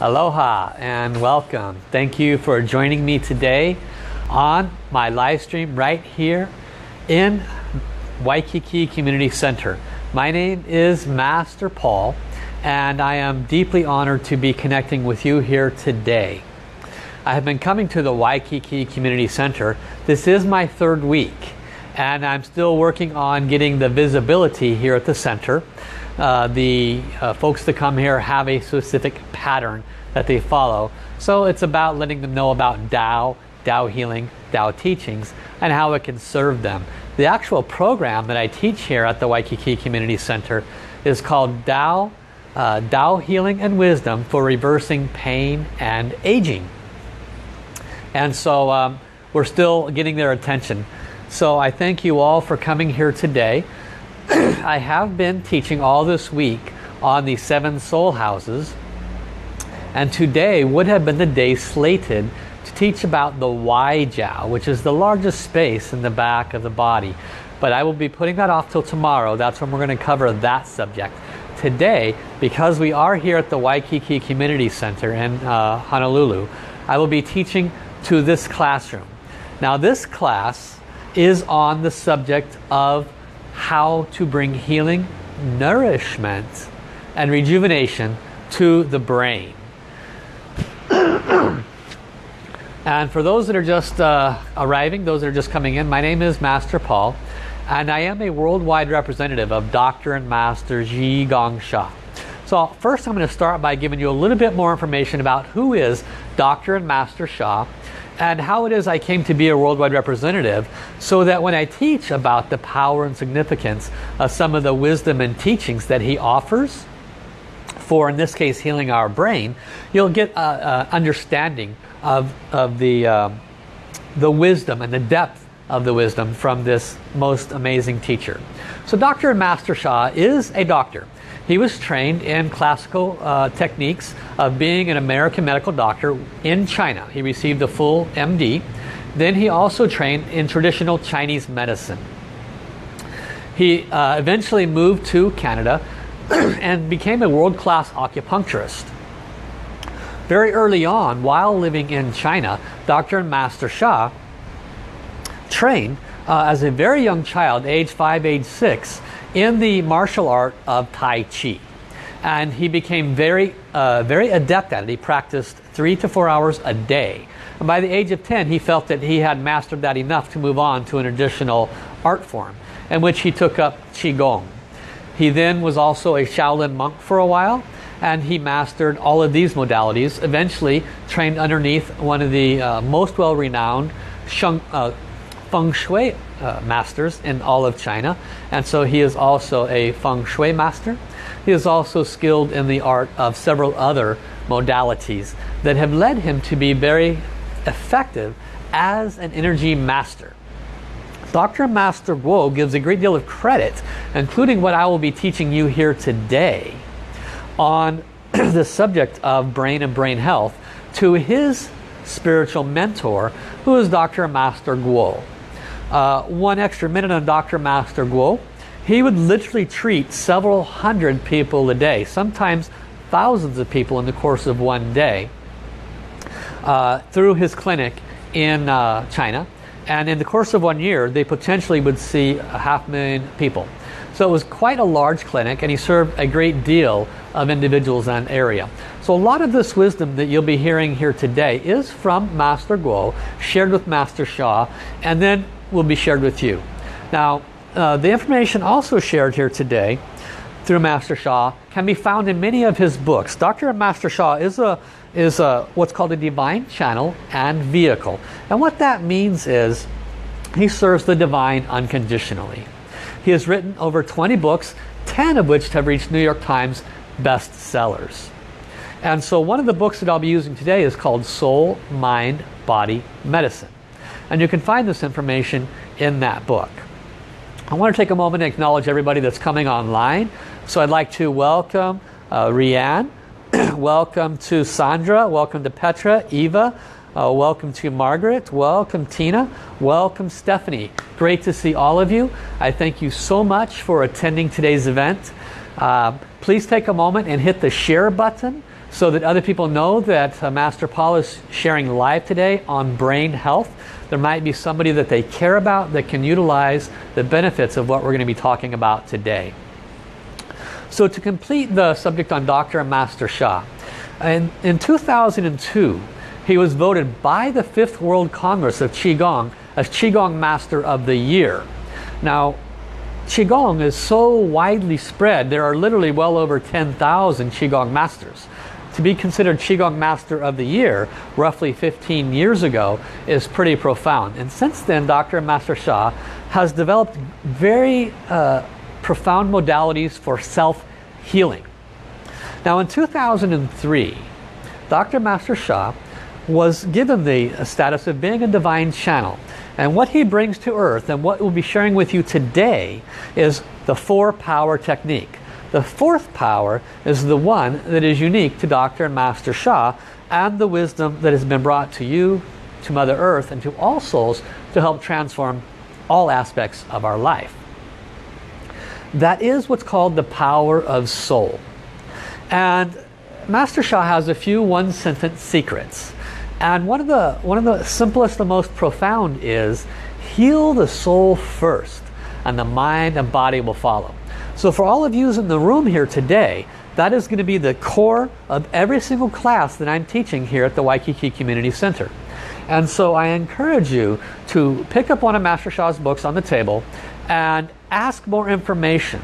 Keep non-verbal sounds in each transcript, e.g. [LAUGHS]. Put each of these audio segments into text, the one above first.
Aloha and welcome. Thank you for joining me today on my live stream right here in Waikiki Community Center. My name is Master Paul and I am deeply honored to be connecting with you here today. I have been coming to the Waikiki Community Center. This is my third week and I'm still working on getting the visibility here at the center. Uh, the uh, folks that come here have a specific pattern that they follow. So it's about letting them know about Tao, Tao healing, Tao teachings, and how it can serve them. The actual program that I teach here at the Waikiki Community Center is called Tao, uh, Tao Healing and Wisdom for Reversing Pain and Aging. And so um, we're still getting their attention. So I thank you all for coming here today. I have been teaching all this week on the seven soul houses and today would have been the day slated to teach about the Wai Jiao which is the largest space in the back of the body. But I will be putting that off till tomorrow. That's when we're going to cover that subject. Today because we are here at the Waikiki Community Center in uh, Honolulu I will be teaching to this classroom. Now this class is on the subject of how to bring healing, nourishment, and rejuvenation to the brain. [COUGHS] and for those that are just uh, arriving, those that are just coming in, my name is Master Paul, and I am a worldwide representative of Dr. and Master Zhi Gang Sha. So first I'm going to start by giving you a little bit more information about who is Dr. and Master Sha and how it is I came to be a worldwide representative so that when I teach about the power and significance of some of the wisdom and teachings that he offers for in this case healing our brain you'll get an understanding of, of the, uh, the wisdom and the depth of the wisdom from this most amazing teacher. So Dr. Master Sha is a doctor. He was trained in classical uh, techniques of being an American medical doctor in China. He received a full MD. Then he also trained in traditional Chinese medicine. He uh, eventually moved to Canada [CLEARS THROAT] and became a world-class acupuncturist. Very early on, while living in China, Dr. and Master Sha trained uh, as a very young child, age 5, age 6, in the martial art of Tai Chi. And he became very, uh, very adept at it. He practiced three to four hours a day. And by the age of 10, he felt that he had mastered that enough to move on to an additional art form, in which he took up Qigong. He then was also a Shaolin monk for a while, and he mastered all of these modalities, eventually trained underneath one of the uh, most well-renowned uh, feng shui uh, masters in all of China and so he is also a feng shui master he is also skilled in the art of several other modalities that have led him to be very effective as an energy master Dr. Master Guo gives a great deal of credit including what I will be teaching you here today on [CLEARS THROAT] the subject of brain and brain health to his spiritual mentor who is Dr. Master Guo uh, one extra minute on Dr. Master Guo, he would literally treat several hundred people a day, sometimes thousands of people in the course of one day uh, through his clinic in uh, China. And in the course of one year, they potentially would see a half million people. So it was quite a large clinic and he served a great deal of individuals in that area. So a lot of this wisdom that you'll be hearing here today is from Master Guo, shared with Master Sha, and then will be shared with you. Now, uh, the information also shared here today through Master Sha can be found in many of his books. Dr. Master Sha is a is a what's called a divine channel and vehicle. And what that means is he serves the divine unconditionally. He has written over 20 books, 10 of which have reached New York Times bestsellers. And so one of the books that I'll be using today is called Soul, Mind, Body, Medicine. And you can find this information in that book. I want to take a moment and acknowledge everybody that's coming online. So I'd like to welcome uh, Rianne, [CLEARS THROAT] welcome to Sandra, welcome to Petra, Eva, uh, welcome to Margaret, welcome Tina, welcome Stephanie. Great to see all of you. I thank you so much for attending today's event. Uh, please take a moment and hit the share button so that other people know that uh, Master Paul is sharing live today on brain health. There might be somebody that they care about that can utilize the benefits of what we're going to be talking about today. So to complete the subject on Dr. and Master Sha, in, in 2002, he was voted by the Fifth World Congress of Qigong as Qigong Master of the Year. Now, Qigong is so widely spread, there are literally well over 10,000 Qigong Masters. To be considered Qigong Master of the Year, roughly 15 years ago, is pretty profound. And since then, Dr. Master Sha has developed very uh, profound modalities for self-healing. Now in 2003, Dr. Master Sha was given the status of being a divine channel. And what he brings to earth and what we'll be sharing with you today is the four power technique. The fourth power is the one that is unique to Dr. and Master Sha and the wisdom that has been brought to you, to Mother Earth, and to all souls to help transform all aspects of our life. That is what's called the power of soul. And Master Sha has a few one-sentence secrets. And one of the one of the simplest, the most profound is heal the soul first, and the mind and body will follow. So for all of you in the room here today, that is going to be the core of every single class that I'm teaching here at the Waikiki Community Center. And so I encourage you to pick up one of Master Sha's books on the table and ask more information.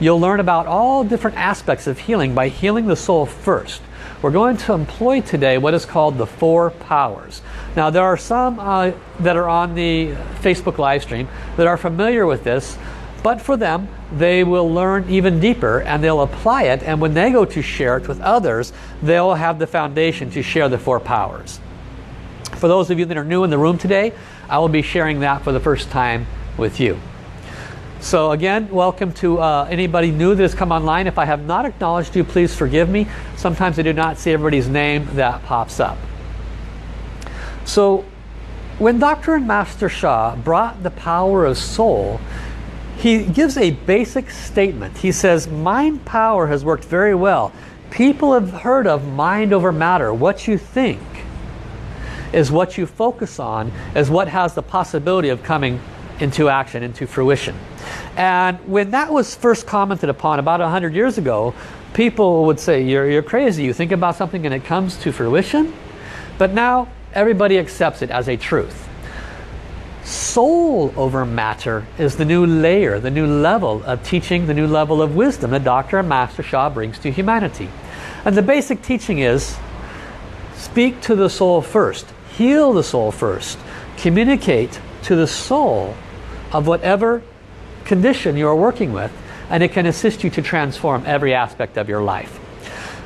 You'll learn about all different aspects of healing by healing the soul first. We're going to employ today what is called the four powers. Now there are some uh, that are on the Facebook live stream that are familiar with this, but for them, they will learn even deeper and they'll apply it and when they go to share it with others, they'll have the foundation to share the four powers. For those of you that are new in the room today, I will be sharing that for the first time with you. So again, welcome to uh, anybody new that has come online. If I have not acknowledged you, please forgive me. Sometimes I do not see everybody's name that pops up. So when Dr. and Master Sha brought the power of soul, he gives a basic statement. He says, mind power has worked very well. People have heard of mind over matter. What you think is what you focus on, is what has the possibility of coming into action, into fruition. And when that was first commented upon about 100 years ago, people would say, you're, you're crazy. You think about something and it comes to fruition? But now everybody accepts it as a truth. Soul over matter is the new layer, the new level of teaching, the new level of wisdom that Dr. and Master Sha brings to humanity. And the basic teaching is, speak to the soul first, heal the soul first, communicate to the soul of whatever condition you're working with and it can assist you to transform every aspect of your life.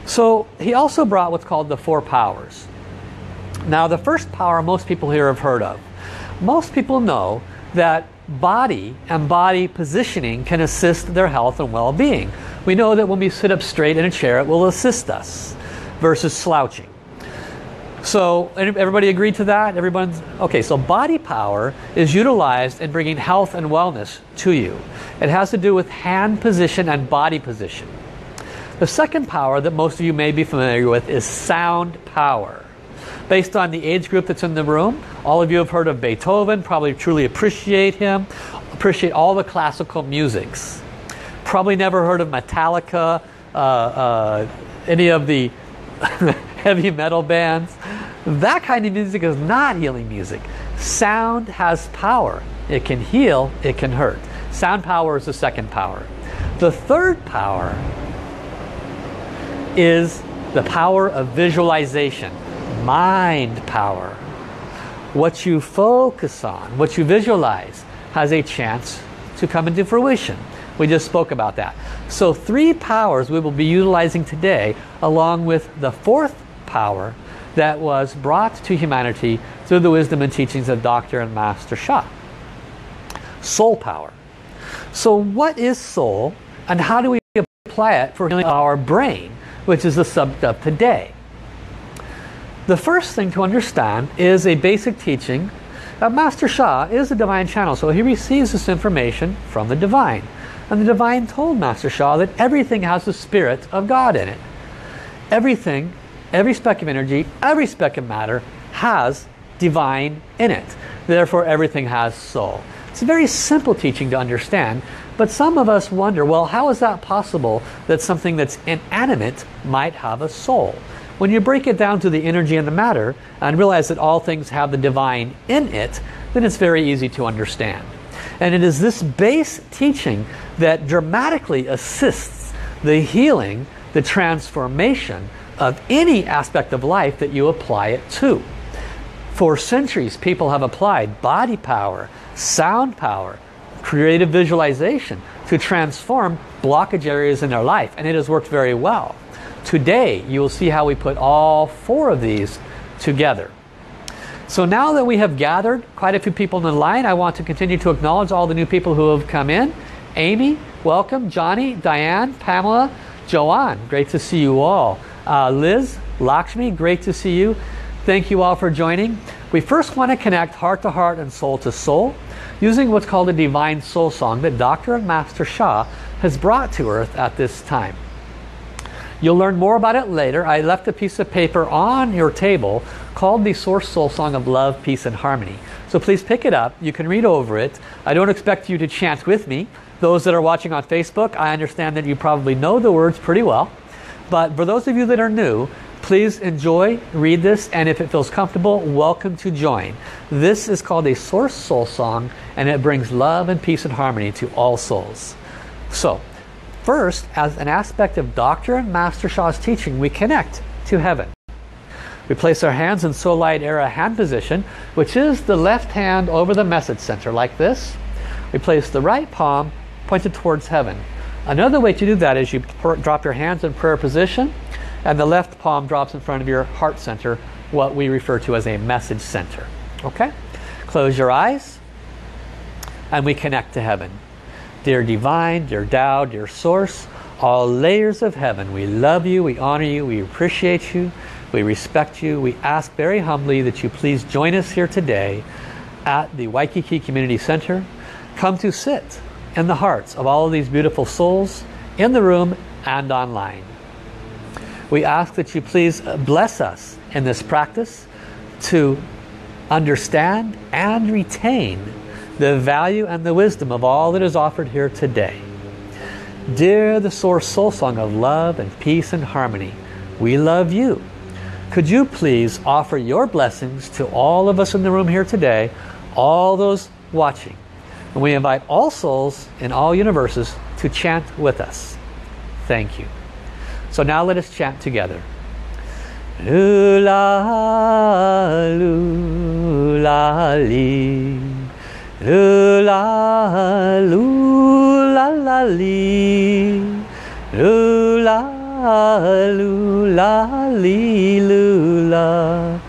So he also brought what's called the four powers. Now the first power most people here have heard of. Most people know that body and body positioning can assist their health and well-being. We know that when we sit up straight in a chair it will assist us versus slouching. So everybody agreed to that? Everyone's okay. So body power is utilized in bringing health and wellness to you. It has to do with hand position and body position. The second power that most of you may be familiar with is sound power. Based on the age group that's in the room, all of you have heard of Beethoven, probably truly appreciate him, appreciate all the classical musics. Probably never heard of Metallica, uh, uh, any of the [LAUGHS] heavy metal bands. That kind of music is not healing music. Sound has power. It can heal, it can hurt. Sound power is the second power. The third power is the power of visualization, mind power. What you focus on, what you visualize, has a chance to come into fruition. We just spoke about that. So three powers we will be utilizing today along with the fourth power that was brought to humanity through the wisdom and teachings of Dr. and Master Sha. Soul power. So what is soul and how do we apply it for healing our brain, which is the subject of today? The first thing to understand is a basic teaching that Master Sha is a divine channel, so he receives this information from the divine. And the divine told Master Sha that everything has the spirit of God in it. everything, every speck of energy, every speck of matter has divine in it. Therefore, everything has soul. It's a very simple teaching to understand, but some of us wonder, well, how is that possible that something that's inanimate might have a soul? When you break it down to the energy and the matter and realize that all things have the divine in it, then it's very easy to understand. And it is this base teaching that dramatically assists the healing, the transformation of any aspect of life that you apply it to. For centuries, people have applied body power, sound power, creative visualization to transform blockage areas in their life, and it has worked very well. Today, you will see how we put all four of these together. So now that we have gathered quite a few people in the line, I want to continue to acknowledge all the new people who have come in. Amy, welcome. Johnny, Diane, Pamela, Joanne, great to see you all. Uh, Liz, Lakshmi, great to see you. Thank you all for joining. We first want to connect heart to heart and soul to soul using what's called a divine soul song that Dr. and Master Sha has brought to earth at this time. You'll learn more about it later. I left a piece of paper on your table called the Source Soul Song of Love, Peace, and Harmony. So please pick it up. You can read over it. I don't expect you to chant with me. Those that are watching on Facebook, I understand that you probably know the words pretty well. But for those of you that are new, please enjoy, read this, and if it feels comfortable, welcome to join. This is called a Source Soul Song, and it brings love and peace and harmony to all souls. So, first, as an aspect of Dr. Master Sha's teaching, we connect to heaven. We place our hands in Soul Light Era hand position, which is the left hand over the message center, like this. We place the right palm pointed towards heaven. Another way to do that is you drop your hands in prayer position, and the left palm drops in front of your heart center, what we refer to as a message center. Okay? Close your eyes, and we connect to heaven. Dear Divine, dear Tao, dear Source, all layers of heaven, we love you, we honor you, we appreciate you. We respect you. We ask very humbly that you please join us here today at the Waikiki Community Center. Come to sit in the hearts of all of these beautiful souls in the room and online. We ask that you please bless us in this practice to understand and retain the value and the wisdom of all that is offered here today. Dear the Source Soul Song of love and peace and harmony, we love you. Could you please offer your blessings to all of us in the room here today, all those watching. And we invite all souls in all universes to chant with us. Thank you. So now let us chant together. 噜啦噜啦啦哩，噜啦噜啦哩噜啦，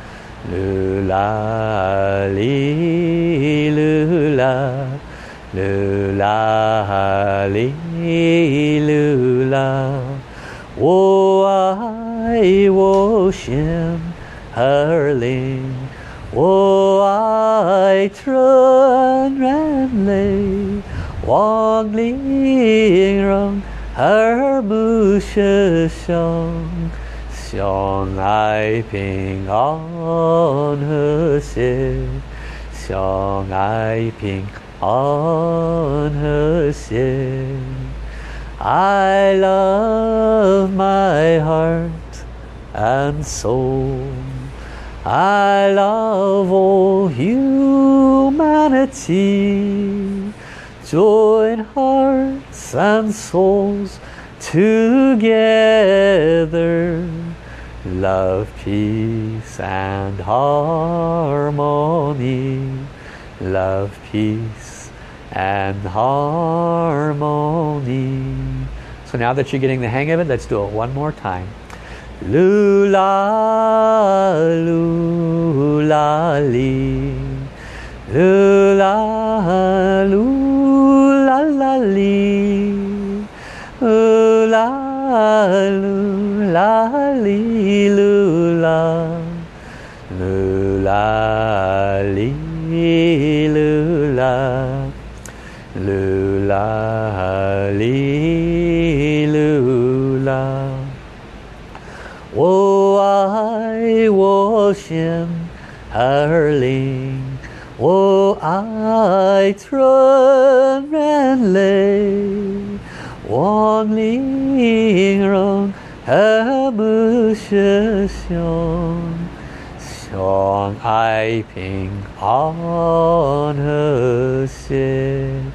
噜啦哩噜啦，噜啦哩噜啦。我爱我心和灵，我爱。matron Ramley Wandering round her bushes shone Shone ping on her sill Shone ping on her sill I love my heart and soul. I love all humanity. Join hearts and souls together. Love, peace and harmony. Love, peace and harmony. So now that you're getting the hang of it, let's do it one more time. Lula, lula, li. Lula, lula, la, li. Lula, lula, lula. Lula, oh, i tron and lay, longing ling her hamu shi I Xiong ping on her xie,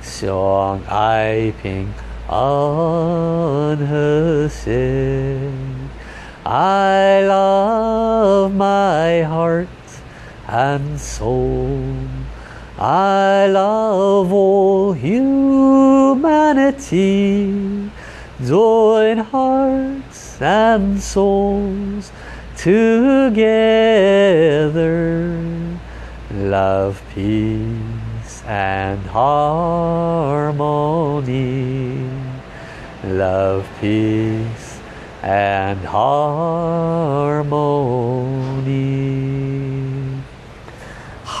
song I ping on her xie. I love my heart and soul. I love all humanity. Join hearts and souls together. Love, peace and harmony. Love, peace and harmony.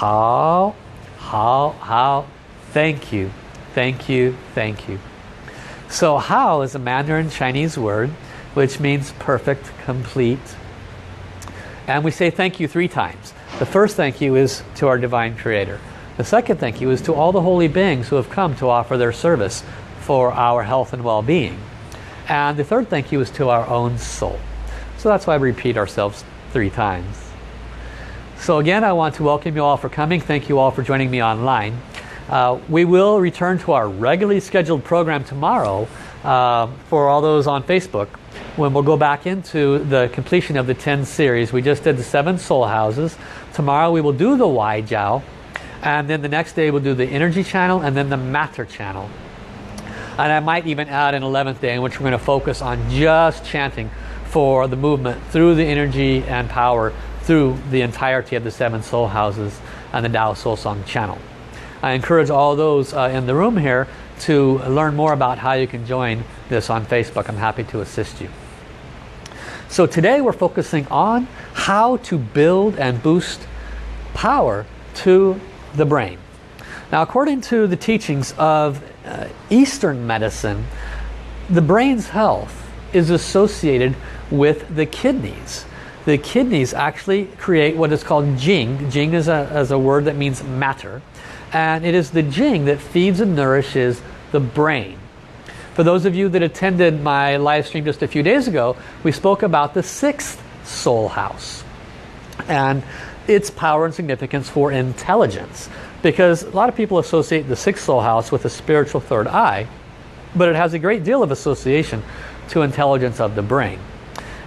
Hao, hao, hao, thank you, thank you, thank you. So hao is a Mandarin Chinese word which means perfect, complete. And we say thank you three times. The first thank you is to our Divine Creator. The second thank you is to all the holy beings who have come to offer their service for our health and well-being. And the third thank you is to our own soul. So that's why we repeat ourselves three times. So again, I want to welcome you all for coming. Thank you all for joining me online. Uh, we will return to our regularly scheduled program tomorrow uh, for all those on Facebook when we'll go back into the completion of the 10 series. We just did the seven soul houses. Tomorrow we will do the Wai Jiao and then the next day we'll do the energy channel and then the matter channel. And I might even add an 11th day in which we're going to focus on just chanting for the movement through the energy and power through the entirety of the seven soul houses and the Tao Soul Song channel. I encourage all those uh, in the room here to learn more about how you can join this on Facebook. I'm happy to assist you. So today we're focusing on how to build and boost power to the brain. Now according to the teachings of uh, Eastern medicine, the brain's health is associated with the kidneys. The kidneys actually create what is called jing. Jing is a, is a word that means matter. And it is the jing that feeds and nourishes the brain. For those of you that attended my live stream just a few days ago, we spoke about the sixth soul house and its power and significance for intelligence. Because a lot of people associate the sixth soul house with a spiritual third eye, but it has a great deal of association to intelligence of the brain.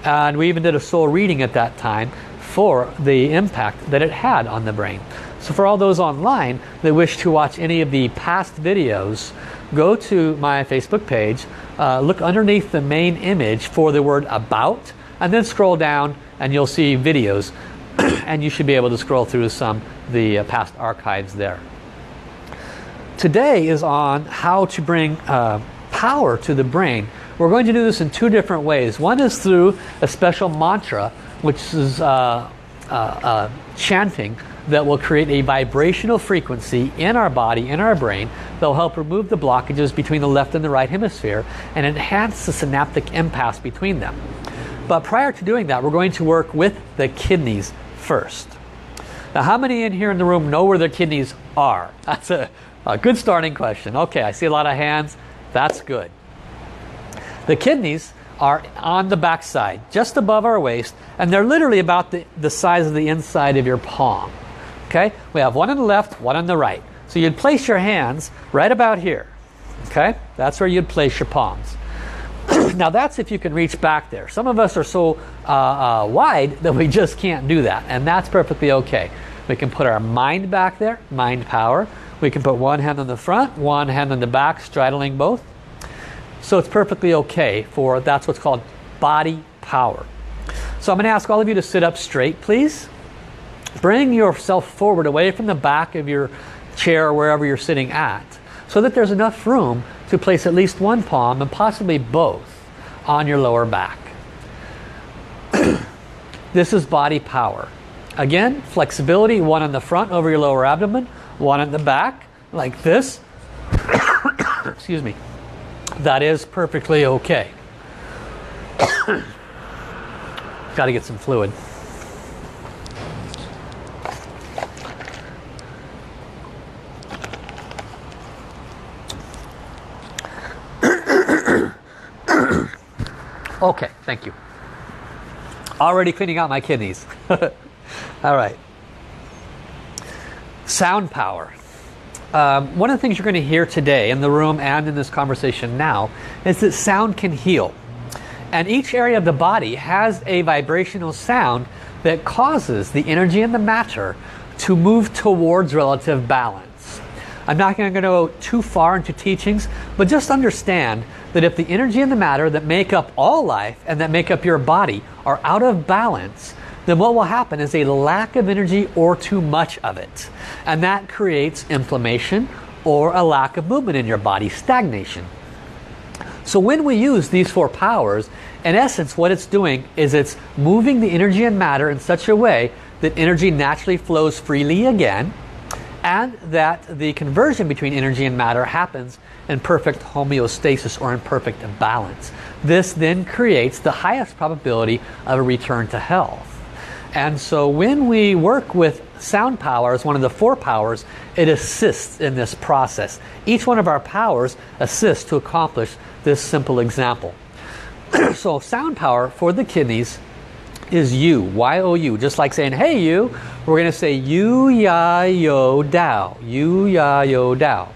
And we even did a soul reading at that time for the impact that it had on the brain. So for all those online that wish to watch any of the past videos, go to my Facebook page, uh, look underneath the main image for the word about, and then scroll down and you'll see videos. [CLEARS THROAT] and you should be able to scroll through some the uh, past archives there. Today is on how to bring uh, power to the brain. We're going to do this in two different ways. One is through a special mantra, which is uh, uh, uh chanting that will create a vibrational frequency in our body, in our brain, that will help remove the blockages between the left and the right hemisphere and enhance the synaptic impasse between them. But prior to doing that, we're going to work with the kidneys first. Now, how many in here in the room know where their kidneys are? [LAUGHS] That's a, a good starting question. Okay, I see a lot of hands. That's good. The kidneys are on the backside, just above our waist, and they're literally about the, the size of the inside of your palm. Okay, we have one on the left, one on the right. So you'd place your hands right about here. Okay, that's where you'd place your palms. [CLEARS THROAT] now that's if you can reach back there. Some of us are so uh, uh, wide that we just can't do that, and that's perfectly okay. We can put our mind back there, mind power. We can put one hand on the front, one hand on the back, straddling both. So it's perfectly okay for, that's what's called body power. So I'm going to ask all of you to sit up straight, please. Bring yourself forward away from the back of your chair or wherever you're sitting at so that there's enough room to place at least one palm and possibly both on your lower back. [CLEARS THROAT] this is body power. Again, flexibility, one on the front over your lower abdomen, one on the back, like this. [COUGHS] Excuse me. That is perfectly okay. [COUGHS] Got to get some fluid. [COUGHS] okay, thank you. Already cleaning out my kidneys. [LAUGHS] All right. Sound power. Um, one of the things you're going to hear today in the room and in this conversation now is that sound can heal. And each area of the body has a vibrational sound that causes the energy and the matter to move towards relative balance. I'm not going to go too far into teachings, but just understand that if the energy and the matter that make up all life and that make up your body are out of balance, then what will happen is a lack of energy or too much of it. And that creates inflammation or a lack of movement in your body, stagnation. So when we use these four powers, in essence what it's doing is it's moving the energy and matter in such a way that energy naturally flows freely again and that the conversion between energy and matter happens in perfect homeostasis or in perfect balance. This then creates the highest probability of a return to health. And so when we work with sound power as one of the four powers, it assists in this process. Each one of our powers assists to accomplish this simple example. [CLEARS THROAT] so sound power for the kidneys is you, Y-O-U, just like saying, hey you, we're going to say you, ya, yo, dao, you, ya, yo, dao.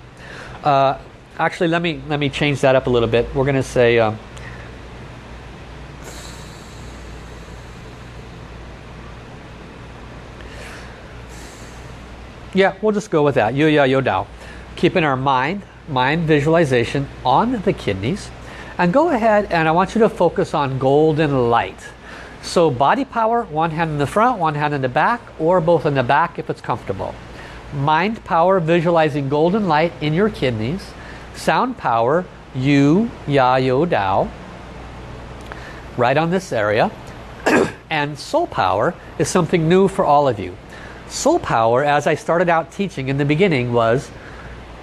Uh, actually, let me, let me change that up a little bit. We're going to say, um, yeah, we'll just go with that, yu, ya, yo, dao. Keeping our mind, mind visualization on the kidneys. And go ahead and I want you to focus on golden light. So body power, one hand in the front, one hand in the back, or both in the back if it's comfortable. Mind power, visualizing golden light in your kidneys. Sound power, you, ya, yo, dao. Right on this area. [CLEARS THROAT] and soul power is something new for all of you. Soul power, as I started out teaching in the beginning, was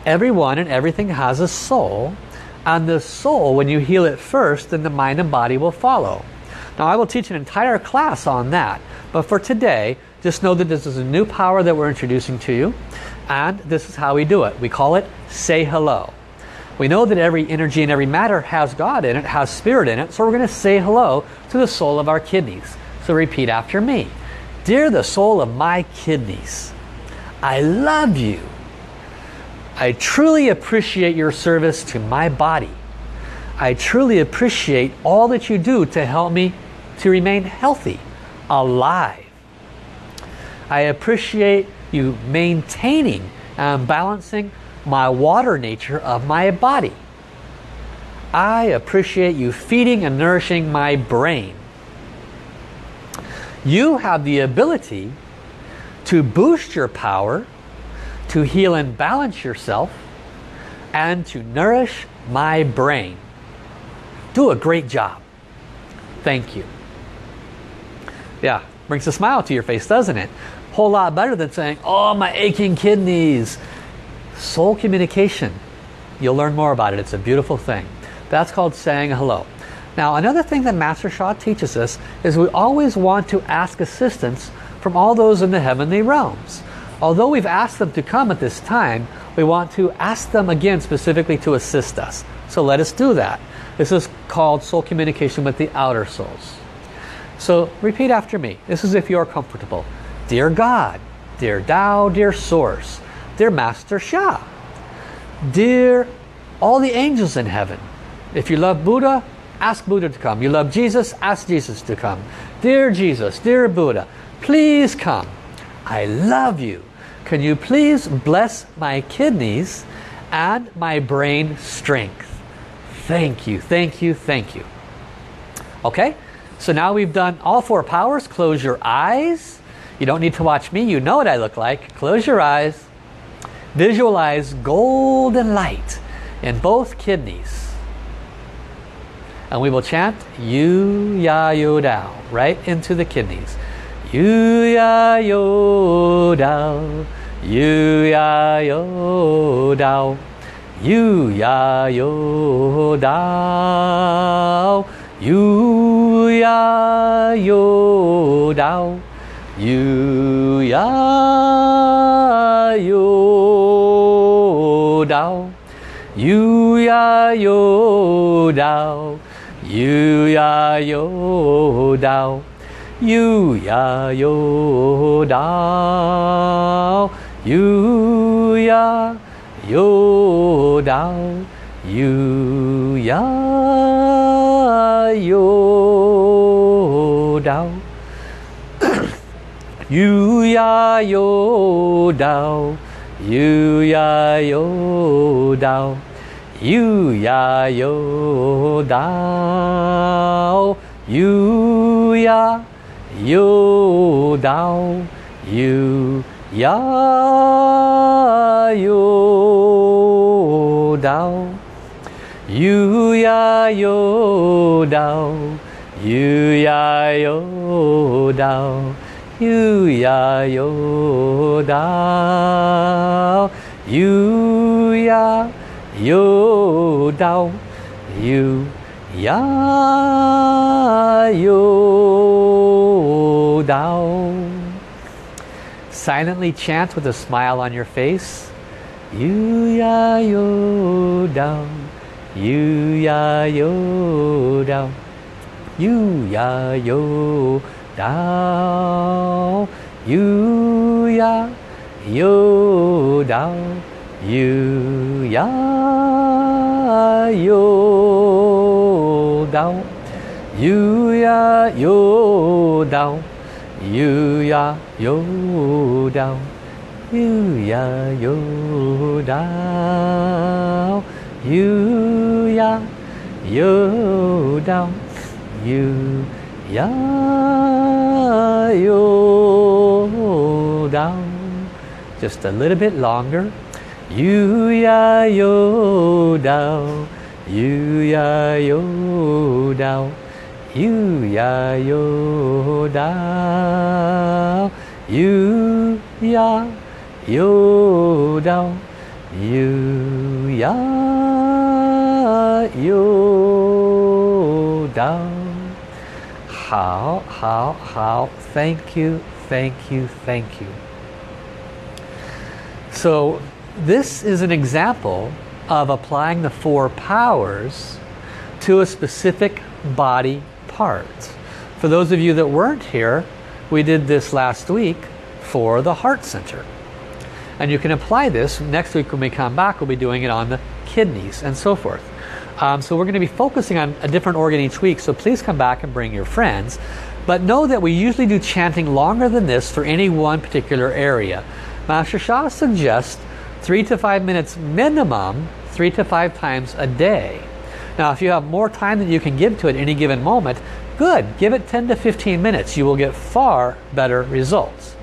everyone and everything has a soul and the soul, when you heal it first, then the mind and body will follow. Now I will teach an entire class on that. But for today, just know that this is a new power that we're introducing to you. And this is how we do it. We call it say hello. We know that every energy and every matter has God in it, has spirit in it. So we're going to say hello to the soul of our kidneys. So repeat after me. Dear the soul of my kidneys, I love you. I truly appreciate your service to my body. I truly appreciate all that you do to help me to remain healthy, alive. I appreciate you maintaining and balancing my water nature of my body. I appreciate you feeding and nourishing my brain. You have the ability to boost your power to heal and balance yourself and to nourish my brain. Do a great job. Thank you. Yeah, brings a smile to your face, doesn't it? Whole lot better than saying, oh, my aching kidneys. Soul communication. You'll learn more about it. It's a beautiful thing. That's called saying hello. Now, another thing that Master Sha teaches us is we always want to ask assistance from all those in the heavenly realms. Although we've asked them to come at this time, we want to ask them again specifically to assist us. So let us do that. This is called soul communication with the outer souls. So repeat after me. This is if you're comfortable. Dear God, dear Tao, dear Source, dear Master Sha, dear all the angels in heaven. If you love Buddha, ask Buddha to come. You love Jesus, ask Jesus to come. Dear Jesus, dear Buddha, please come. I love you. Can you please bless my kidneys and my brain strength? Thank you, thank you, thank you. Okay, so now we've done all four powers. Close your eyes. You don't need to watch me. You know what I look like. Close your eyes. Visualize golden light in both kidneys. And we will chant Yu Ya Yu Dao right into the kidneys. Yu ya yo dao, yu ya yo dao, yu ya yo dao, yu ya yo dao, yu ya yo dao, yu ya yo dao. Yu ya yo dao. Yu ya yo dao. Yu ya yo dao. Yu ya yo dao. Yu ya yo dao. Yu yo dao 夕やよだお。うやよだお。うやよだお。うやよだお。うやよだお。うやよだお。うや yo dao yu ya yo dao silently chant with a smile on your face. Yu ya yo dao yu ya yo dao yu ya yo dao yu ya yo dao yu ya yo dao yu ya yo dao yu ya yo dao yu ya yo dao yu ya yo dao yu ya yo dao just a little bit longer yu ya yo dao yu ya yo dao yu ya yo dao yu ya yo dao yu ya yo dao 好好好 thank you thank you thank you so this is an example of applying the four powers to a specific body part for those of you that weren't here we did this last week for the heart center and you can apply this next week when we come back we'll be doing it on the kidneys and so forth um, so we're going to be focusing on a different organ each week, so please come back and bring your friends. But know that we usually do chanting longer than this for any one particular area. Master Sha suggests three to five minutes minimum, three to five times a day. Now if you have more time than you can give to it any given moment, good, give it 10 to 15 minutes. You will get far better results.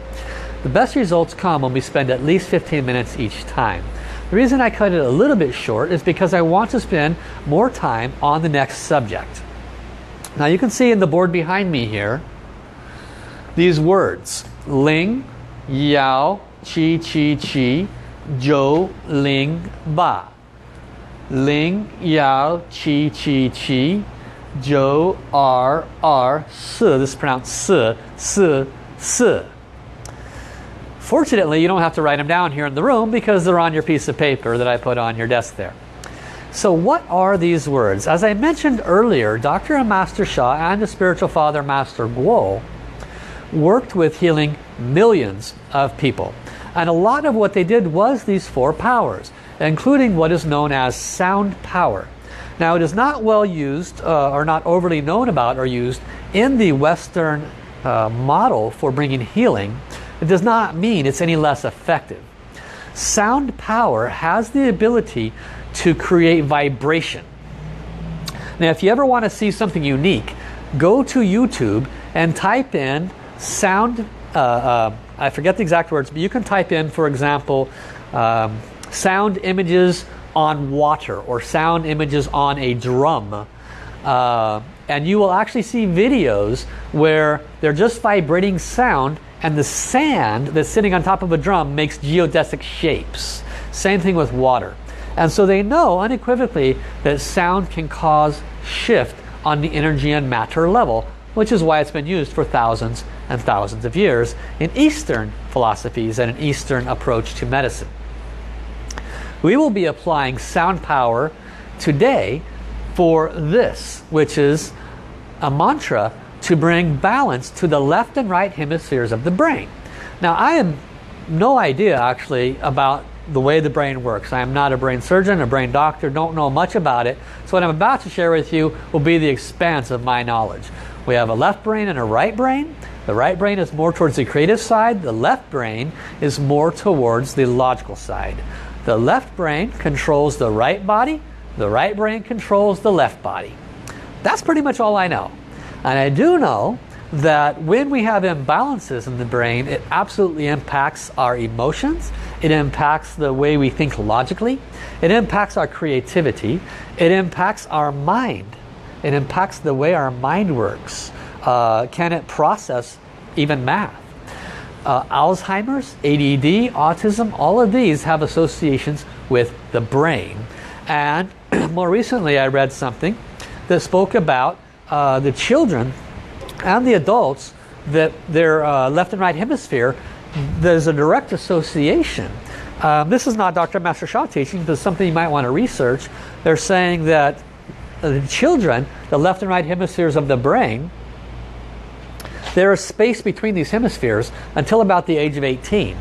The best results come when we spend at least 15 minutes each time. The reason I cut it a little bit short is because I want to spend more time on the next subject. Now you can see in the board behind me here these words Ling, Yao, Qi, Qi, Qi, Zhou, Ling, Ba. Ling, Yao, Qi, Qi, Qi, Zhou, R, R, Si. This is pronounced Si, Si, Si. Fortunately, you don't have to write them down here in the room because they're on your piece of paper that I put on your desk there. So what are these words? As I mentioned earlier, Dr. and Master Sha and the spiritual father Master Guo worked with healing millions of people. And a lot of what they did was these four powers, including what is known as sound power. Now it is not well used uh, or not overly known about or used in the Western uh, model for bringing healing it does not mean it's any less effective. Sound power has the ability to create vibration. Now if you ever want to see something unique, go to YouTube and type in sound, uh, uh, I forget the exact words, but you can type in, for example, um, sound images on water or sound images on a drum. Uh, and you will actually see videos where they're just vibrating sound and the sand that's sitting on top of a drum makes geodesic shapes. Same thing with water. And so they know unequivocally that sound can cause shift on the energy and matter level, which is why it's been used for thousands and thousands of years in Eastern philosophies and an Eastern approach to medicine. We will be applying sound power today for this, which is a mantra to bring balance to the left and right hemispheres of the brain. Now I have no idea actually about the way the brain works. I am not a brain surgeon, a brain doctor, don't know much about it. So what I'm about to share with you will be the expanse of my knowledge. We have a left brain and a right brain. The right brain is more towards the creative side. The left brain is more towards the logical side. The left brain controls the right body. The right brain controls the left body. That's pretty much all I know. And I do know that when we have imbalances in the brain, it absolutely impacts our emotions. It impacts the way we think logically. It impacts our creativity. It impacts our mind. It impacts the way our mind works. Uh, can it process even math? Uh, Alzheimer's, ADD, autism, all of these have associations with the brain. And [CLEARS THROAT] more recently I read something that spoke about uh, the children and the adults that their uh, left and right hemisphere, there's a direct association. Um, this is not Dr. Master Sha teaching, but something you might want to research. They're saying that the children, the left and right hemispheres of the brain, there is space between these hemispheres until about the age of 18.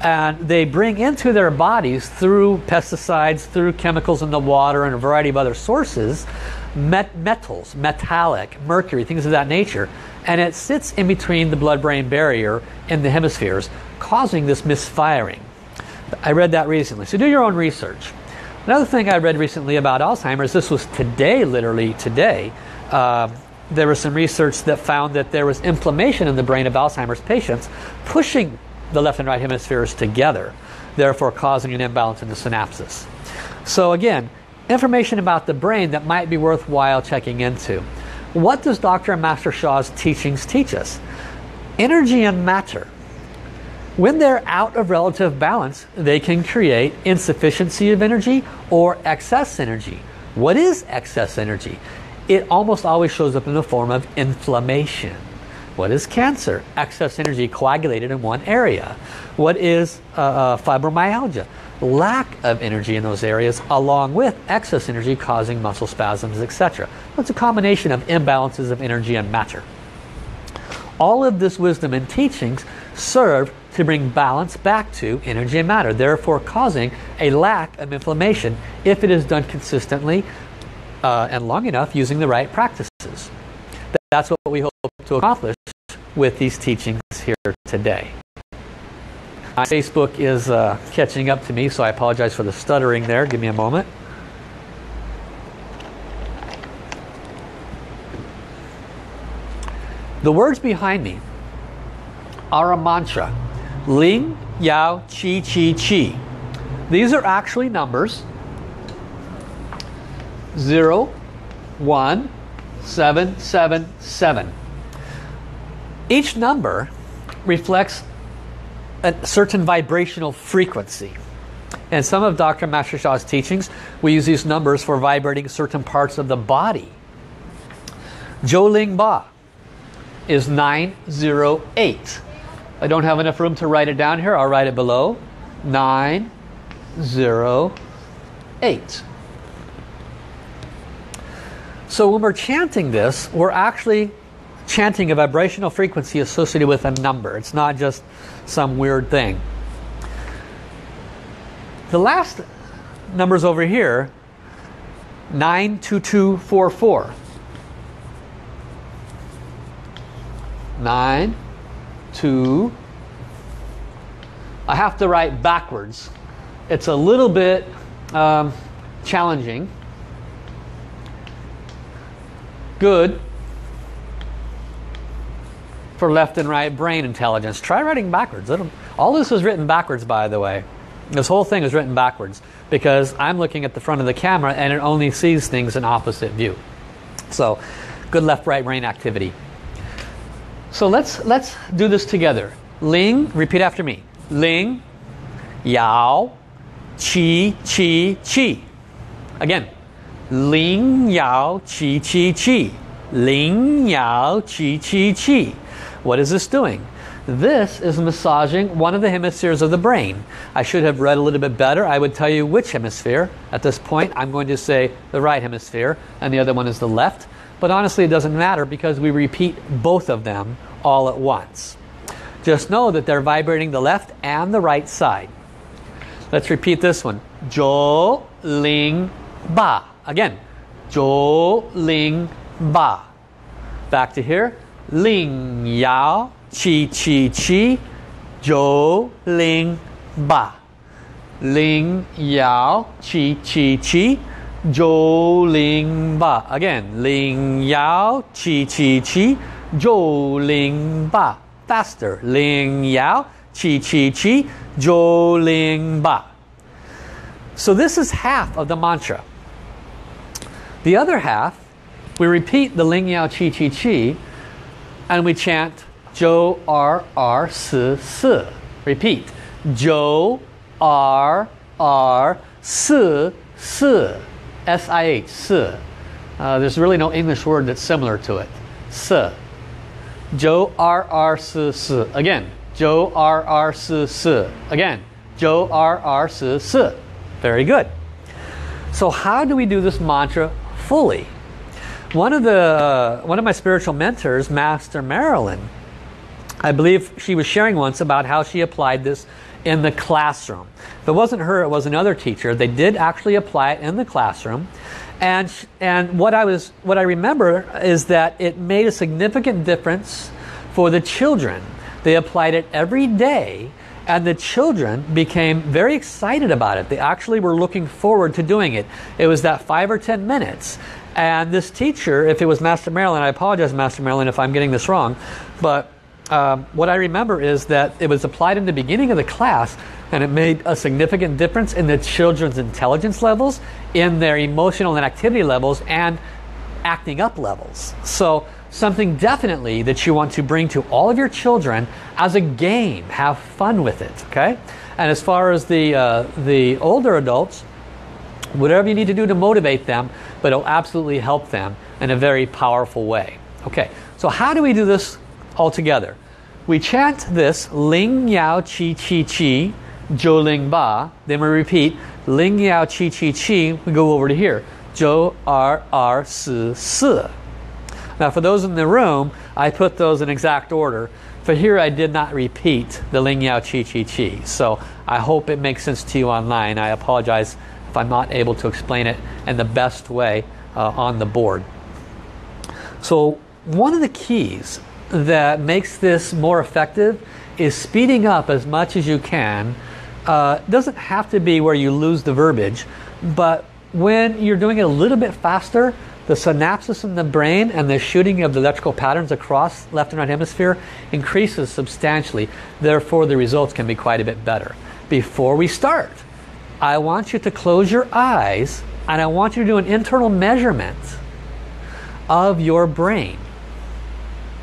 And they bring into their bodies through pesticides, through chemicals in the water and a variety of other sources, met metals, metallic, mercury, things of that nature. And it sits in between the blood-brain barrier in the hemispheres, causing this misfiring. I read that recently. So do your own research. Another thing I read recently about Alzheimer's, this was today, literally today, uh, there was some research that found that there was inflammation in the brain of Alzheimer's patients, pushing the left and right hemispheres together, therefore causing an imbalance in the synapses. So again, information about the brain that might be worthwhile checking into. What does Dr. Master Sha's teachings teach us? Energy and matter. When they're out of relative balance, they can create insufficiency of energy or excess energy. What is excess energy? It almost always shows up in the form of inflammation. What is cancer? Excess energy coagulated in one area. What is uh, uh, fibromyalgia? lack of energy in those areas along with excess energy causing muscle spasms, etc. It's a combination of imbalances of energy and matter. All of this wisdom and teachings serve to bring balance back to energy and matter, therefore causing a lack of inflammation if it is done consistently uh, and long enough using the right practices. That's what we hope to accomplish with these teachings here today. My Facebook is uh, catching up to me, so I apologize for the stuttering there. Give me a moment. The words behind me are a mantra. Ling, Yao, Qi, Qi, Qi. These are actually numbers. 0, 1, 7, 7, 7. Each number reflects a certain vibrational frequency. And some of Dr. Master Sha's teachings, we use these numbers for vibrating certain parts of the body. Jiu Ling Ba is 908. I don't have enough room to write it down here. I'll write it below. 908. So when we're chanting this, we're actually chanting a vibrational frequency associated with a number. It's not just some weird thing. The last numbers over here, 92244. 9, 2. I have to write backwards. It's a little bit um, challenging. Good for left and right brain intelligence. Try writing backwards. all this was written backwards, by the way. This whole thing is written backwards because I'm looking at the front of the camera and it only sees things in opposite view. So, good left-right brain activity. So let's let's do this together. Ling, repeat after me. Ling, Yao, Qi, Qi, Qi. Again. Ling, Yao, Qi, Qi, Qi. Ling, Yao, Qi, Qi, Qi. What is this doing? This is massaging one of the hemispheres of the brain. I should have read a little bit better. I would tell you which hemisphere. At this point, I'm going to say the right hemisphere, and the other one is the left. But honestly, it doesn't matter because we repeat both of them all at once. Just know that they're vibrating the left and the right side. Let's repeat this one. Jiu Ling Ba. Again. Jiu Ling Ba. Back to here. Ling Yao Qi Qi Qi. Jiu Ling Ba. Ling Yao Qi Qi Qi. Jiu Ling Ba. Again. Ling Yao Qi Qi Qi. Jiu Ling Ba. Faster. Ling Yao Qi Qi Qi. Jiu Ling Ba. So this is half of the mantra. The other half, we repeat the Ling Yao Qi Qi Qi and we chant Jiu R R S S. Repeat. Jiu R R S S. S I H. S. Uh, there's really no English word that's similar to it. S. Jiu R R S S. Again. Jiu R R S S. Again. Jiu R R S S. Very good. So how do we do this mantra fully? One of the uh, one of my spiritual mentors, Master Marilyn, I believe she was sharing once about how she applied this in the classroom. If it wasn't her, it was another teacher. They did actually apply it in the classroom. And, and what, I was, what I remember is that it made a significant difference for the children. They applied it every day and the children became very excited about it. They actually were looking forward to doing it. It was that five or ten minutes. And this teacher, if it was Master Marilyn, I apologize Master Marilyn if I'm getting this wrong, but um, what I remember is that it was applied in the beginning of the class and it made a significant difference in the children's intelligence levels, in their emotional and activity levels, and acting up levels. So something definitely that you want to bring to all of your children as a game. Have fun with it, okay? And as far as the, uh, the older adults, whatever you need to do to motivate them, but it'll absolutely help them in a very powerful way. Okay, so how do we do this all together? We chant this Ling Yao Qi Qi Qi, Jiu Ling Ba, then we repeat Ling Yao Chi Chi Qi, we go over to here. Jiu R R Si Si. Now for those in the room, I put those in exact order. For here I did not repeat the Ling Yao Qi Qi Qi. So I hope it makes sense to you online. I apologize if I'm not able to explain it in the best way uh, on the board. So one of the keys that makes this more effective is speeding up as much as you can. Uh, doesn't have to be where you lose the verbiage, but when you're doing it a little bit faster, the synapses in the brain and the shooting of the electrical patterns across left and right hemisphere increases substantially. Therefore, the results can be quite a bit better. Before we start, I want you to close your eyes and I want you to do an internal measurement of your brain.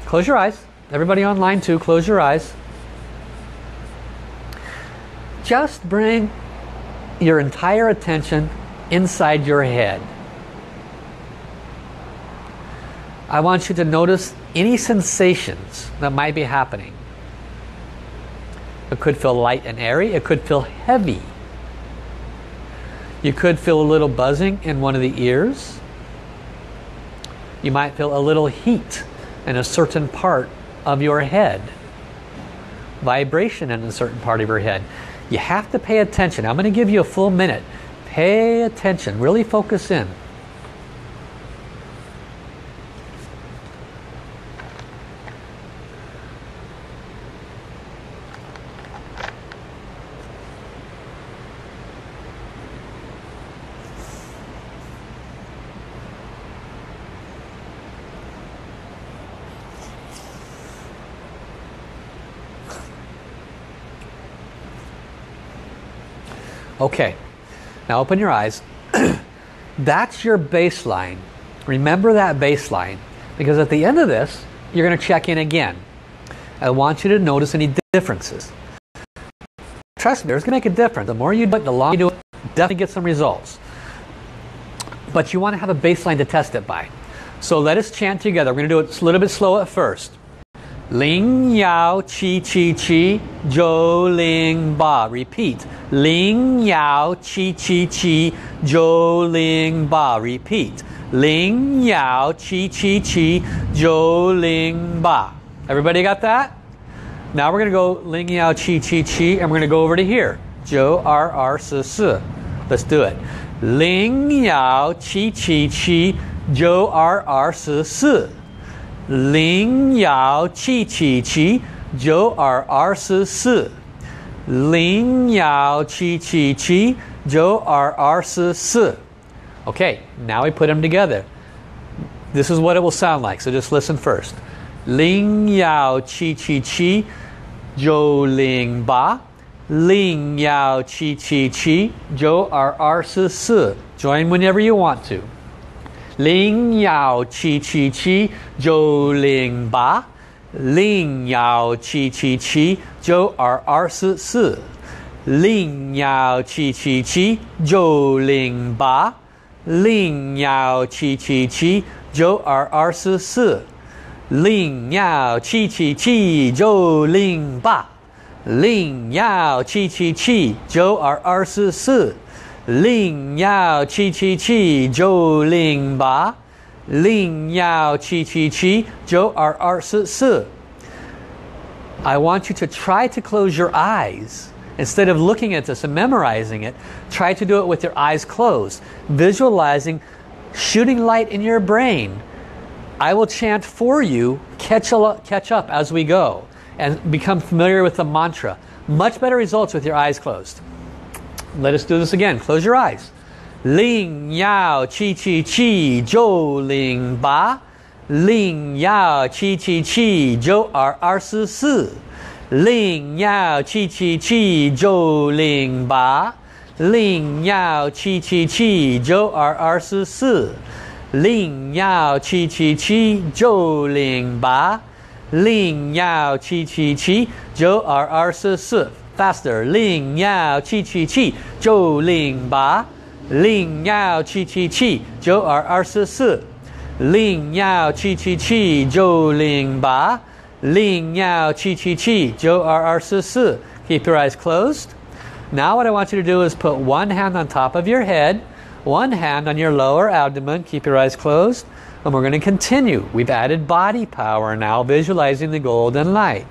Close your eyes. Everybody online too, close your eyes. Just bring your entire attention inside your head. I want you to notice any sensations that might be happening. It could feel light and airy. It could feel heavy. You could feel a little buzzing in one of the ears. You might feel a little heat in a certain part of your head. Vibration in a certain part of your head. You have to pay attention. I'm going to give you a full minute. Pay attention. Really focus in. Okay, now open your eyes. [CLEARS THROAT] That's your baseline. Remember that baseline because at the end of this, you're going to check in again. I want you to notice any differences. Trust me, it's going to make a difference. The more you do it, the longer you do it, definitely get some results. But you want to have a baseline to test it by. So let us chant together. We're going to do it a little bit slow at first. Ling Yao Qi Qi Qi Jiu Ling Ba. Repeat. Ling Yao Qi Qi Qi Jiu Ling Ba. Repeat. Ling Yao Qi Qi Qi Jiu Ling Ba. Everybody got that? Now we're going to go Ling Yao Qi Qi Qi and we're going to go over to here. Jiu R R Si Si. Let's do it. Ling Yao Qi Qi Qi Jiu R R Si Si. Ling Yao Qi Qi Qi Jiu R R Si Si. Ling Yao Qi Qi Qi Jiu R R Si Si. Okay, now we put them together. This is what it will sound like, so just listen first. Join whenever you want to. Ling Yao Qi Qi Qi Jiu Ling Ba. Ling Yao Qi Qi Qi Jiu R R Si Si. Ling Yao Qi Qi Qi Jiu Ling Ba. Ling Yao Qi Qi Qi Jiu R R Si Si. Ling Yao Qi Qi Qi Jiu Ling Ba. Ling Yao Qi Qi Qi Jiu R R Si Si. Ling Yao Qi Qi Qi Jiu Ling Ba. Ling Yao Qi Qi Qi Jiu R. I want you to try to close your eyes. Instead of looking at this and memorizing it, try to do it with your eyes closed, visualizing shooting light in your brain. I will chant for you, catch, a, catch up as we go, and become familiar with the mantra. Much better results with your eyes closed. Let us do this again. Close your eyes. Ling Yao Qi Qi Qi Jiu Ling Ba. Ling Yao Qi Qi Qi Jiu Er Er Si Si. Ling Yao Qi Qi Qi Jiu Ling Ba. Ling Yao Qi Qi Qi Jiu Er Er Si Si. Ling Yao Qi Qi Qi Jiu Ling Ba. Ling Yao Qi Qi Qi Jiu Er Er Si Si. Faster. Ling Yao Qi Qi Qi Jiu Ling Ba. Ling Yao Qi Qi Qi Jiu Er Er Si Si. Ling Yao Qi Qi Qi Jiu Ling Ba. Ling Yao Qi Qi Qi Jiu Er Er Si Si. Keep your eyes closed. Now what I want you to do is put one hand on top of your head, one hand on your lower abdomen. Keep your eyes closed. And we're going to continue. We've added body power now, visualizing the golden light.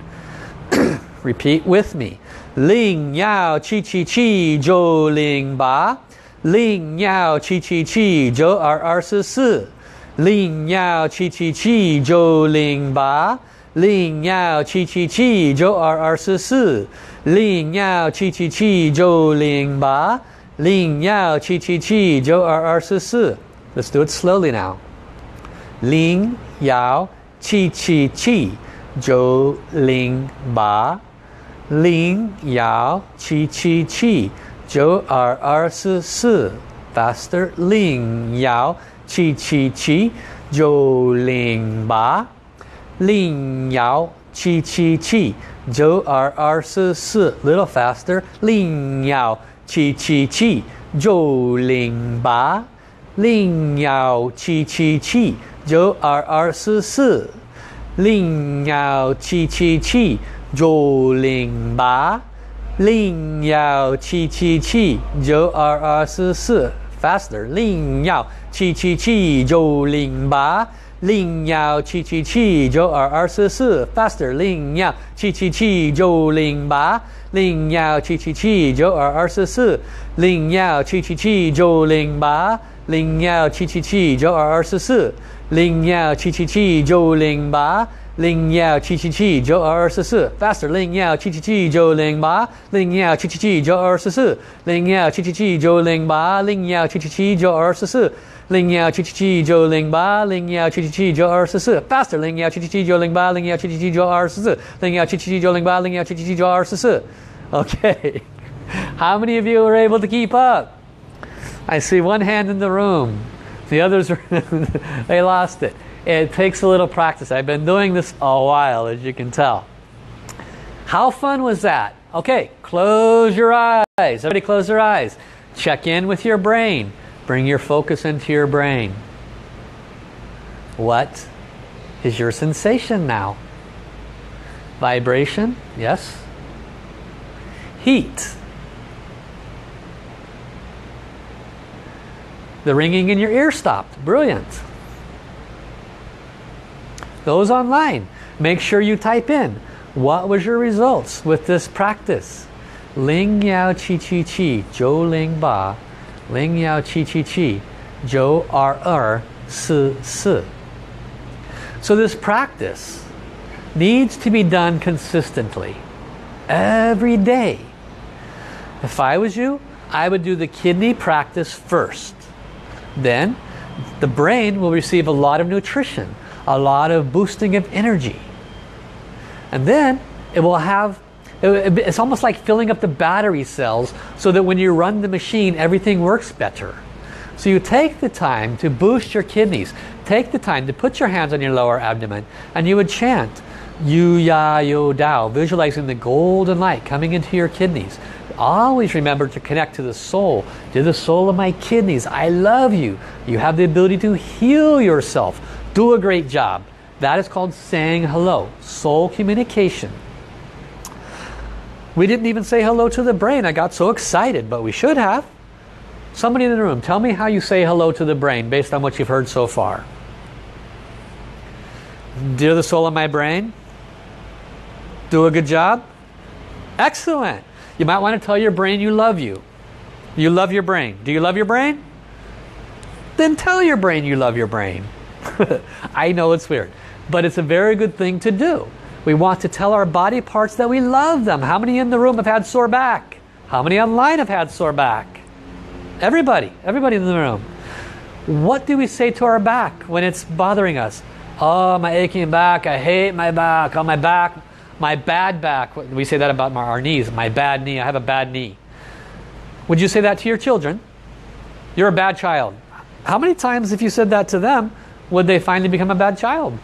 [CLEARS THROAT] Repeat with me. Ling Yao Qi Qi Qi Jiu Ling Ba. Ling Yao Qi Qi Qi Jiu Er Er Si Si. Ling Yao Qi Qi Qi Jiu Ling Ba. Ling Yao Qi Qi Qi Jiu Er Er Si Si. Ling Yao Qi Qi Qi Jiu Ling Ba. Ling Yao Qi Qi Qi Jiu Er Er Si Si. Let's do it slowly now. Ling Yao Qi Qi Qi Jiu Ling Ba. Ling Yao Qi Qi Qi Jiu Er Er Si Si. Faster. Ling Yao Qi Qi Qi Jiu Ling Ba. Ling Yao Qi Qi Qi Jiu Er Er Si Si. Little faster. Ling Yao Qi Qi Qi Jiu Ling Ba. Ling Yao Qi Qi Qi Jiu Er Er Si Si. Ling Yao Qi Qi Qi Jiu Ling Ba. Ling Yao Qi Qi Qi Jiu Er Er Si Si. Faster. Ling Yao Qi Qi Qi Jiu Ling Ba. Ling Yao Qi Qi Qi Jiu Er Er Si Si. Faster. Ling Yao Qi Qi Qi Jiu Ling Ba. Ling Yao Qi Qi Qi Jiu Er Er Si Si. Ling Yao Qi Qi Qi Jiu Ling Ba. Ling Yao Qi Qi Qi Jiu Er Er Si Si. Ling Yao Qi Qi Qi Jiu Ling Ba. Ling Yao Qi Qi Qi Jiu Er Si Si. Faster. Ling Yao Qi Qi Qi Jiu Ling Ba. Ling Yao Qi Qi Qi Jiu Er Si Si. Ling Yao Qi Qi Qi Jiu Ling Ba. Ling Yao Qi Qi Qi Jiu Er Si Si. Ling Yao Qi Qi Qi Jiu Ling Ba. Ling Yao Qi Qi Qi Jiu Er Si Si. Faster. Ling Yao Qi Qi Qi Jiu Ling Ba. Ling Yao Qi Qi Qi Jiu Er Si Si. Ling Yao Qi Qi Qi Jiu Ling Ba. Ling Yao Qi Qi Qi Jiu Er Si Si. Okay. How many of you were able to keep up? I see one hand in the room. The others, they lost it. It takes a little practice. I've been doing this a while, as you can tell. How fun was that? Okay, close your eyes. Everybody close their eyes. Check in with your brain. Bring your focus into your brain. What is your sensation now? Vibration, yes. Heat. The ringing in your ear stopped. Brilliant. Those online, make sure you type in what was your results with this practice. Ling Yao Qi Qi Qi, Jiu Ling Ba, Ling Yao Qi Qi Qi, Jiu Er Er Si Si. So this practice needs to be done consistently every day. If I was you, I would do the kidney practice first. Then the brain will receive a lot of nutrition, a lot of boosting of energy. And then it will have, it's almost like filling up the battery cells so that when you run the machine, everything works better. So you take the time to boost your kidneys. Take the time to put your hands on your lower abdomen and you would chant Yu Ya Yo Dao, visualizing the golden light coming into your kidneys. Always remember to connect to the soul, to the soul of my kidneys. I love you. You have the ability to heal yourself. Do a great job. That is called saying hello, soul communication. We didn't even say hello to the brain. I got so excited, but we should have. Somebody in the room, tell me how you say hello to the brain based on what you've heard so far. Dear the soul of my brain, do a good job? Excellent. You might want to tell your brain you love you. You love your brain. Do you love your brain? Then tell your brain you love your brain. [LAUGHS] I know it's weird, but it's a very good thing to do. We want to tell our body parts that we love them. How many in the room have had sore back? How many online have had sore back? Everybody, everybody in the room. What do we say to our back when it's bothering us? Oh, my aching back, I hate my back, oh, my back, my bad back. We say that about our knees, my bad knee, I have a bad knee. Would you say that to your children? You're a bad child. How many times if you said that to them, would they finally become a bad child?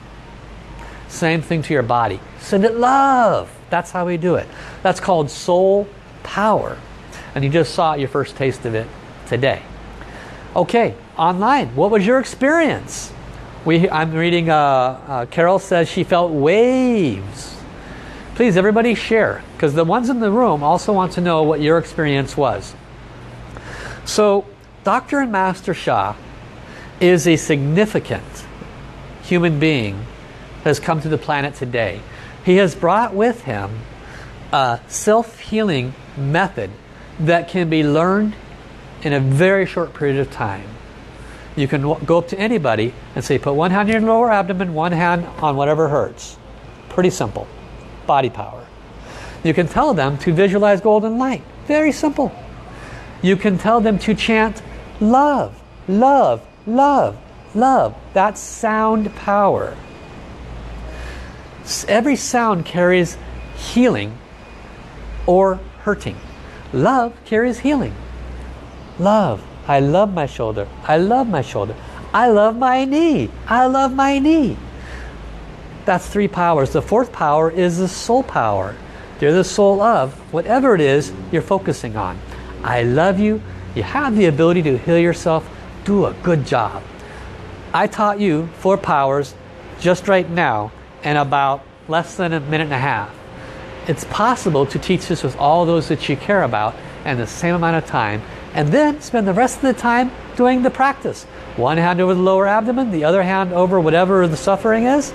Same thing to your body. Send it love. That's how we do it. That's called soul power. And you just saw your first taste of it today. Okay, online, what was your experience? We, I'm reading, uh, uh, Carol says she felt waves. Please, everybody share, because the ones in the room also want to know what your experience was. So, Dr. and Master Sha is a significant human being has come to the planet today. He has brought with him a self-healing method that can be learned in a very short period of time. You can go up to anybody and say, put one hand in your lower abdomen, one hand on whatever hurts. Pretty simple. Body power. You can tell them to visualize golden light. Very simple. You can tell them to chant love, love, love, love. That's sound power. Every sound carries healing or hurting. Love carries healing. Love. I love my shoulder. I love my shoulder. I love my knee. I love my knee. That's three powers. The fourth power is the soul power. You're the soul of whatever it is you're focusing on. I love you. You have the ability to heal yourself. Do a good job. I taught you four powers just right now in about less than a minute and a half. It's possible to teach this with all those that you care about in the same amount of time and then spend the rest of the time doing the practice. One hand over the lower abdomen, the other hand over whatever the suffering is.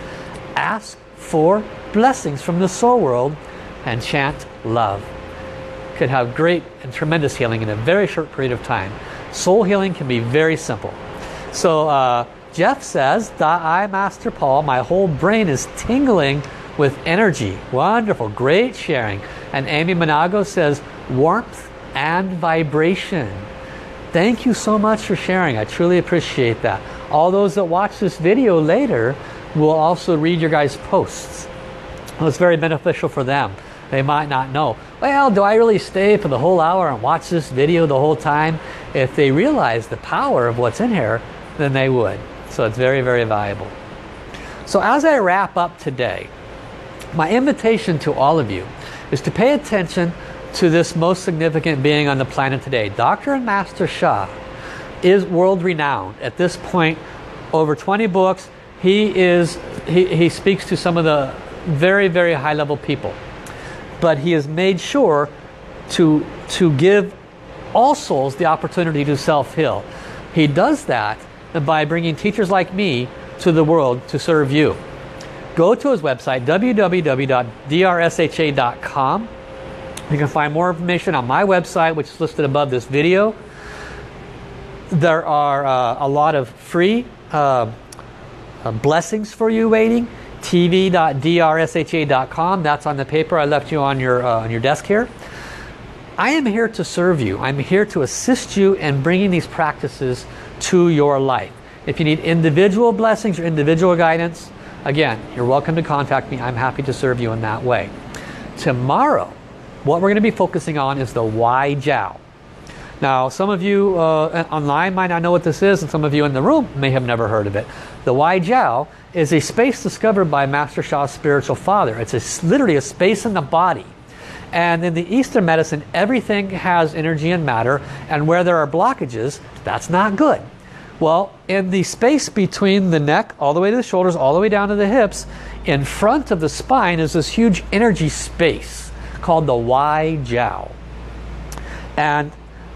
Ask for blessings from the soul world and chant love. Could have great and tremendous healing in a very short period of time. Soul healing can be very simple. So uh, Jeff says, I, Master Paul, my whole brain is tingling with energy. Wonderful, great sharing. And Amy Monago says, warmth and vibration. Thank you so much for sharing. I truly appreciate that. All those that watch this video later will also read your guys' posts. Well, it's very beneficial for them. They might not know, well, do I really stay for the whole hour and watch this video the whole time? If they realize the power of what's in here, then they would. So it's very, very valuable. So as I wrap up today, my invitation to all of you is to pay attention to this most significant being on the planet today. Dr. and Master Sha is world renowned. At this point, over 20 books. He is he, he speaks to some of the very, very high level people. But he has made sure to, to give all souls the opportunity to self-heal. He does that by bringing teachers like me to the world to serve you. Go to his website, www.drsha.com. You can find more information on my website, which is listed above this video. There are uh, a lot of free uh, uh, blessings for you waiting. tv.drsha.com. That's on the paper I left you on your, uh, on your desk here. I am here to serve you. I'm here to assist you in bringing these practices to your life. If you need individual blessings or individual guidance, again, you're welcome to contact me. I'm happy to serve you in that way. Tomorrow, what we're going to be focusing on is the Wai Jiao. Now, some of you uh, online might not know what this is, and some of you in the room may have never heard of it. The Wai Jiao is a space discovered by Master Sha's spiritual father. It's a, literally a space in the body and in the Eastern medicine, everything has energy and matter, and where there are blockages, that's not good. Well, in the space between the neck, all the way to the shoulders, all the way down to the hips, in front of the spine is this huge energy space called the Wai Jiao. And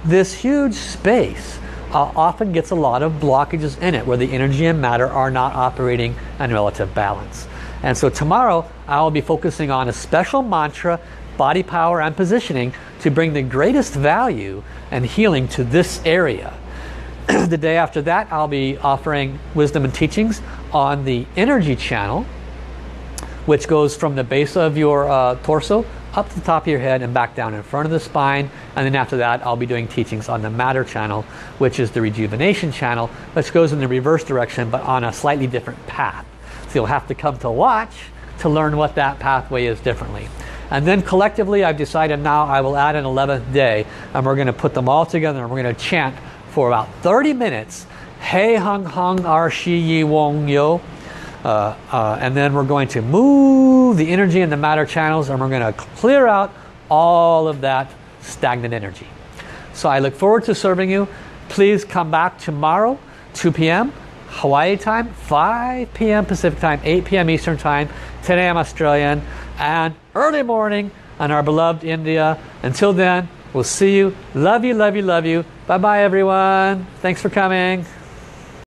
this huge space uh, often gets a lot of blockages in it where the energy and matter are not operating in relative balance. And so tomorrow I will be focusing on a special mantra body power and positioning to bring the greatest value and healing to this area. [CLEARS THROAT] the day after that, I'll be offering wisdom and teachings on the energy channel, which goes from the base of your uh, torso up to the top of your head and back down in front of the spine. And then after that, I'll be doing teachings on the matter channel, which is the rejuvenation channel, which goes in the reverse direction, but on a slightly different path. So you'll have to come to watch to learn what that pathway is differently. And then collectively, I've decided now I will add an 11th day, and we're going to put them all together, and we're going to chant for about 30 minutes, Hey Hung Hung Ar Shi Yi Wong Yo. Uh, uh, and then we're going to move the energy in the matter channels, and we're going to clear out all of that stagnant energy. So I look forward to serving you. Please come back tomorrow, 2 p.m. Hawaii time, 5 p.m. Pacific time, 8 p.m. Eastern time, 10 a.m. Australian and early morning on our beloved India. Until then, we'll see you. Love you, love you, love you. Bye-bye, everyone. Thanks for coming.